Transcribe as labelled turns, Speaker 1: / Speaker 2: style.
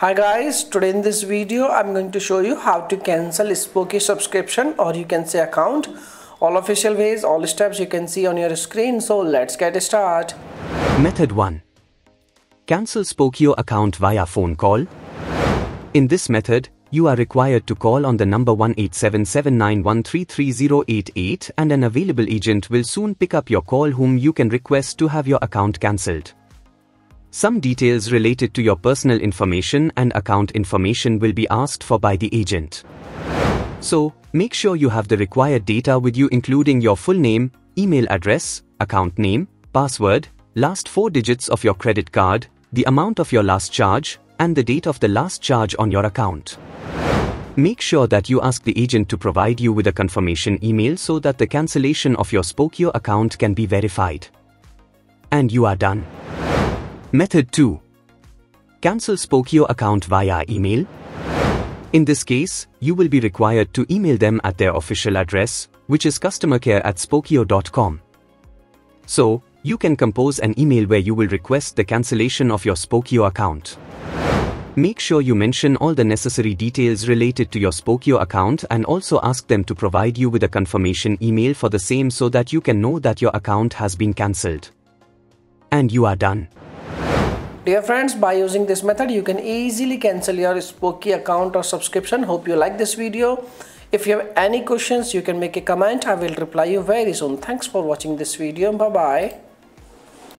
Speaker 1: Hi guys, today in this video I'm going to show you how to cancel Spokeo subscription or you can say account. All official ways, all steps you can see on your screen. So let's get started.
Speaker 2: Method 1. Cancel Spokeo account via phone call. In this method, you are required to call on the number 18779133088 and an available agent will soon pick up your call whom you can request to have your account cancelled. Some details related to your personal information and account information will be asked for by the agent. So, make sure you have the required data with you including your full name, email address, account name, password, last four digits of your credit card, the amount of your last charge, and the date of the last charge on your account. Make sure that you ask the agent to provide you with a confirmation email so that the cancellation of your Spokeo account can be verified. And you are done. Method 2. Cancel Spokeo account via email. In this case, you will be required to email them at their official address, which is customercare at spokeo.com. So, you can compose an email where you will request the cancellation of your Spokeo account. Make sure you mention all the necessary details related to your Spokeo account and also ask them to provide you with a confirmation email for the same so that you can know that your account has been cancelled. And you are done.
Speaker 1: Dear friends, by using this method, you can easily cancel your Spokeo account or subscription. Hope you like this video. If you have any questions, you can make a comment. I will reply you very soon. Thanks for watching this video. Bye-bye.